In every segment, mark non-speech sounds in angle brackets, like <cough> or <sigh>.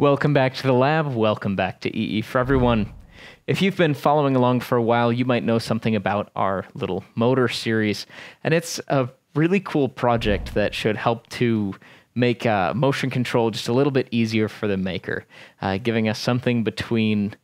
Welcome back to the lab. Welcome back to EE for everyone. If you've been following along for a while, you might know something about our little motor series. And it's a really cool project that should help to make uh, motion control just a little bit easier for the maker, uh, giving us something between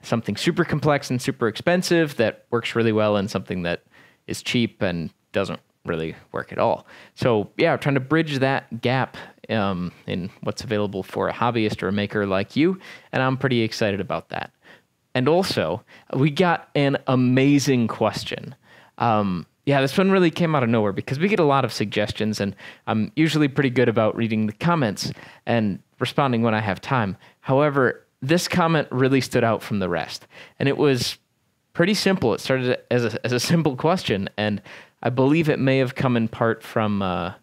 something super complex and super expensive that works really well and something that is cheap and doesn't really work at all. So yeah, trying to bridge that gap um, in what's available for a hobbyist or a maker like you, and I'm pretty excited about that. And also, we got an amazing question. Um, yeah, this one really came out of nowhere because we get a lot of suggestions, and I'm usually pretty good about reading the comments and responding when I have time. However, this comment really stood out from the rest, and it was pretty simple. It started as a, as a simple question, and I believe it may have come in part from uh,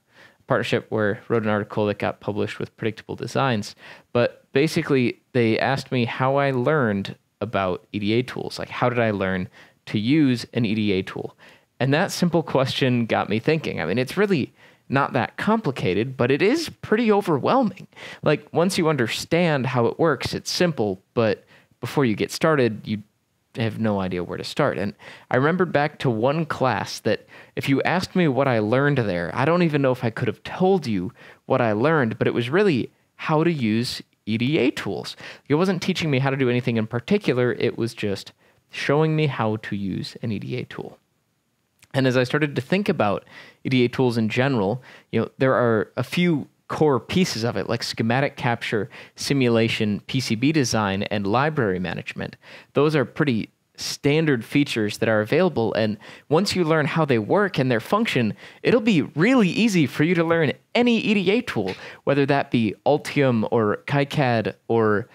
partnership where wrote an article that got published with Predictable Designs. But basically, they asked me how I learned about EDA tools. Like, how did I learn to use an EDA tool? And that simple question got me thinking. I mean, it's really not that complicated, but it is pretty overwhelming. Like, once you understand how it works, it's simple, but before you get started, you have no idea where to start. And I remember back to one class that if you asked me what I learned there, I don't even know if I could have told you what I learned, but it was really how to use EDA tools. It wasn't teaching me how to do anything in particular, it was just showing me how to use an EDA tool. And as I started to think about EDA tools in general, you know, there are a few core pieces of it, like schematic capture, simulation, PCB design, and library management. Those are pretty standard features that are available. And once you learn how they work and their function, it'll be really easy for you to learn any EDA tool, whether that be Altium or KiCad or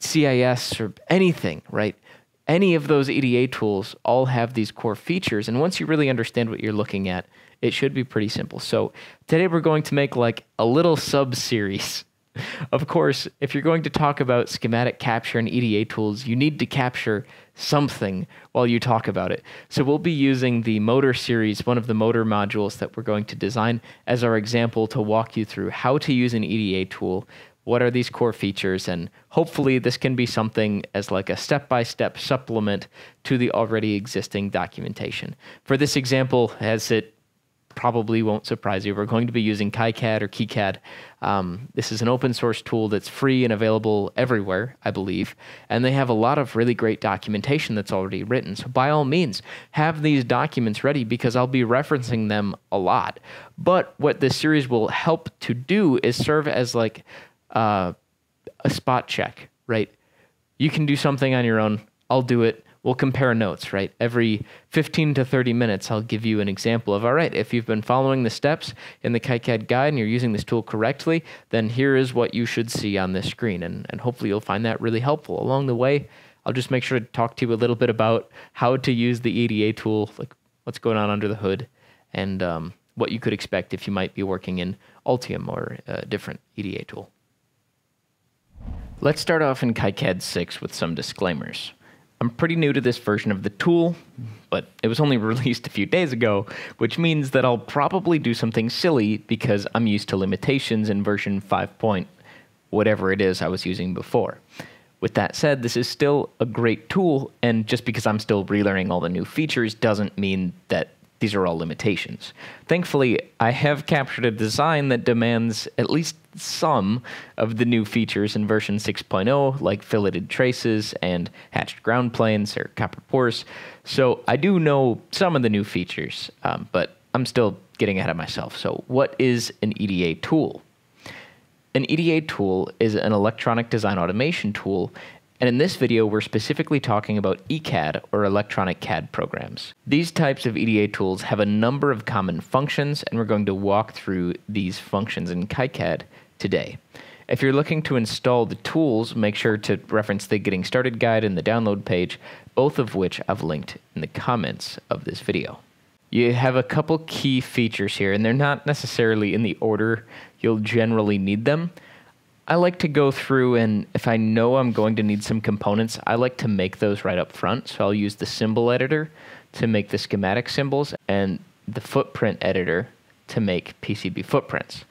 CIS or anything, right? any of those EDA tools all have these core features. And once you really understand what you're looking at, it should be pretty simple. So today we're going to make like a little sub series. <laughs> Of course, if you're going to talk about schematic capture and EDA tools, you need to capture something while you talk about it. So we'll be using the motor series, one of the motor modules that we're going to design as our example to walk you through how to use an EDA tool, what are these core features and hopefully this can be something as like a step-by-step supplement to the already existing documentation for this example as it probably won't surprise you we're going to be using KiCad or KiCad um, this is an open source tool that's free and available everywhere i believe and they have a lot of really great documentation that's already written so by all means have these documents ready because i'll be referencing them a lot but what this series will help to do is serve as like uh, a spot check, right? You can do something on your own. I'll do it. We'll compare notes, right? Every 15 to 30 minutes, I'll give you an example of, all right, if you've been following the steps in the KiCad guide and you're using this tool correctly, then here is what you should see on this screen. And, and hopefully you'll find that really helpful. Along the way, I'll just make sure to talk to you a little bit about how to use the EDA tool, like what's going on under the hood, and um, what you could expect if you might be working in Altium or a different EDA tool. Let's start off in KiCad 6 with some disclaimers. I'm pretty new to this version of the tool, but it was only <laughs> released a few days ago, which means that I'll probably do something silly because I'm used to limitations in version 5 point whatever it is I was using before. With that said, this is still a great tool, and just because I'm still relearning all the new features doesn't mean that these are all limitations. Thankfully, I have captured a design that demands at least some of the new features in version 6.0, like filleted traces and hatched ground planes or copper pours. So I do know some of the new features, um, but I'm still getting ahead of myself. So, what is an EDA tool? An EDA tool is an electronic design automation tool and in this video, we're specifically talking about ECAD or electronic CAD programs. These types of EDA tools have a number of common functions, and we're going to walk through these functions in KiCad today. If you're looking to install the tools, make sure to reference the Getting Started guide and the download page, both of which I've linked in the comments of this video. You have a couple key features here, and they're not necessarily in the order you'll generally need them. I like to go through and if I know I'm going to need some components, I like to make those right up front. So I'll use the symbol editor to make the schematic symbols and the footprint editor to make PCB footprints.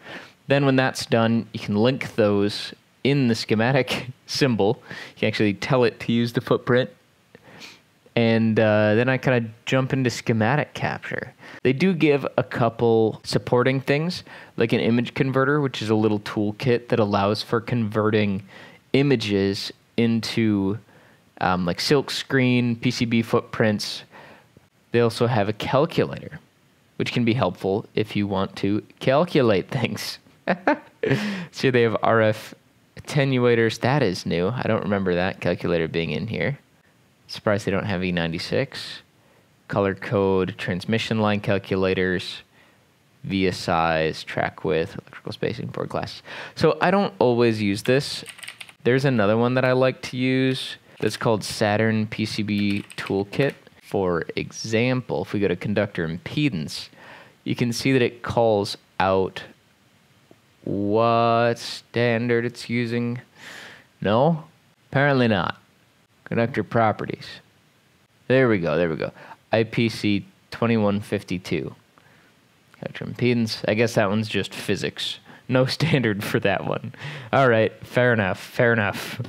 Then when that's done, you can link those in the schematic <laughs> symbol. You can actually tell it to use the footprint. And uh, then I kind of jump into schematic capture. They do give a couple supporting things, like an image converter, which is a little toolkit that allows for converting images into um, like silk screen, PCB footprints. They also have a calculator, which can be helpful if you want to calculate things. <laughs> so they have RF attenuators. That is new. I don't remember that calculator being in here. Surprised they don't have E96. Color code, transmission line calculators, via size, track width, electrical spacing, board glass. So I don't always use this. There's another one that I like to use that's called Saturn PCB Toolkit. For example, if we go to conductor impedance, you can see that it calls out what standard it's using. No? Apparently not. Conductor properties. There we go, there we go. IPC 2152. Conductor impedance. I guess that one's just physics. No <laughs> standard for that one. All right, fair enough, fair enough.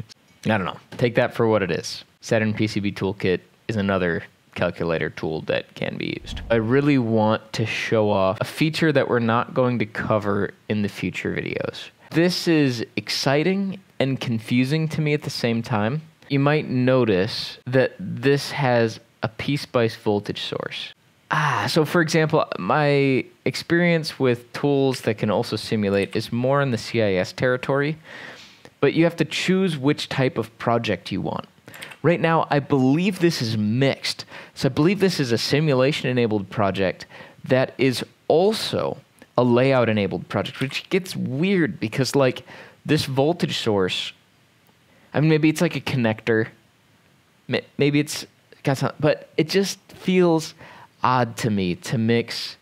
<laughs> I don't know. Take that for what it is. Saturn PCB Toolkit is another calculator tool that can be used. I really want to show off a feature that we're not going to cover in the future videos. This is exciting and confusing to me at the same time. You might notice that this has a PSpice voltage source. Ah, so for example, my experience with tools that can also simulate is more in the CIS territory, but you have to choose which type of project you want. Right now, I believe this is mixed. So I believe this is a simulation enabled project that is also a layout enabled project, which gets weird because, like, this voltage source, I mean, maybe it's like a connector, maybe it's got some, but it just feels odd to me to mix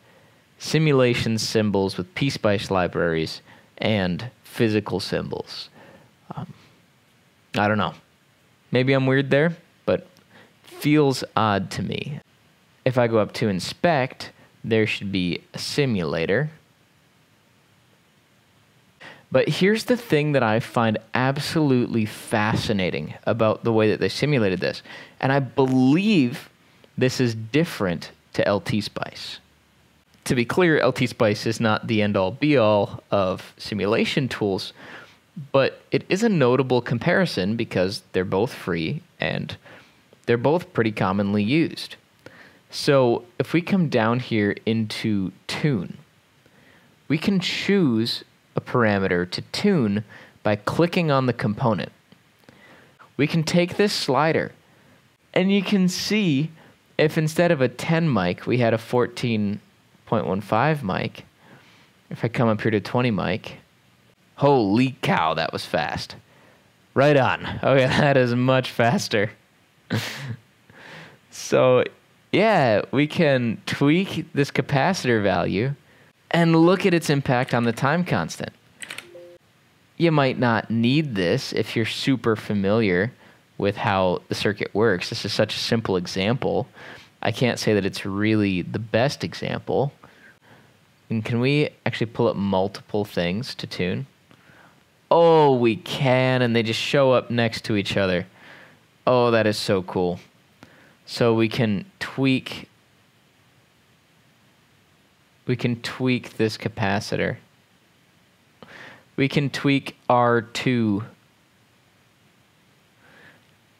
simulation symbols with PSpice libraries and physical symbols. Um, I don't know. Maybe I'm weird there, but feels odd to me. If I go up to inspect, there should be a simulator. But here's the thing that I find absolutely fascinating about the way that they simulated this. And I believe this is different to LT Spice. To be clear, LT Spice is not the end all be all of simulation tools, but it is a notable comparison because they're both free and they're both pretty commonly used. So if we come down here into tune, we can choose a parameter to tune by clicking on the component. We can take this slider and you can see if instead of a 10 mic, we had a 14.15 mic, if I come up here to 20 mic, holy cow, that was fast. Right on. Oh, okay, <laughs> that is much faster. <laughs> so, yeah, we can tweak this capacitor value and look at its impact on the time constant. You might not need this if you're super familiar with how the circuit works. This is such a simple example. I can't say that it's really the best example. And can we actually pull up multiple things to tune? Oh, we can, and they just show up next to each other. Oh, that is so cool. So we can tweak we can tweak this capacitor. We can tweak R2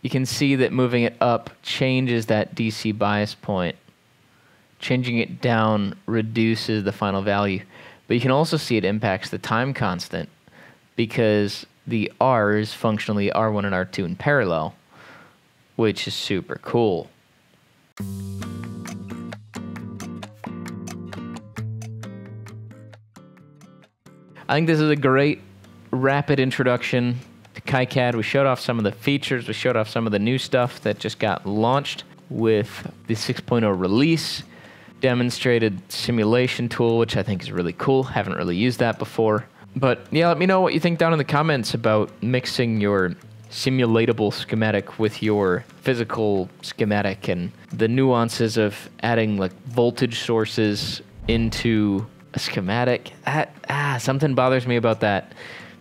you can see that moving it up changes that DC bias point. Changing it down reduces the final value. But you can also see it impacts the time constant because the R's functionally R1 and R2 in parallel, which is super cool. I think this is a great rapid introduction to KiCad. We showed off some of the features. We showed off some of the new stuff that just got launched with the 6.0 release. Demonstrated simulation tool, which I think is really cool. Haven't really used that before. But yeah, let me know what you think down in the comments about mixing your simulatable schematic with your physical schematic and the nuances of adding like voltage sources into a schematic. Ah, ah something bothers me about that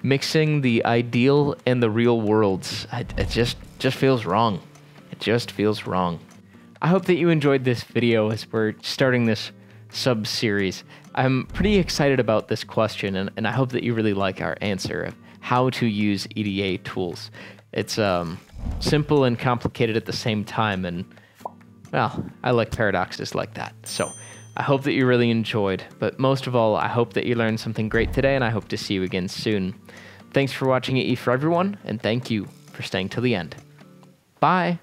mixing the ideal and the real worlds. It, it just just feels wrong. It just feels wrong. I hope that you enjoyed this video as we're starting this sub series. I'm pretty excited about this question, and, and I hope that you really like our answer of how to use EDA tools. It's um, simple and complicated at the same time, and well, I like paradoxes like that. So I hope that you really enjoyed, but most of all, I hope that you learned something great today, and I hope to see you again soon. Thanks for watching EE for everyone, and thank you for staying till the end. Bye.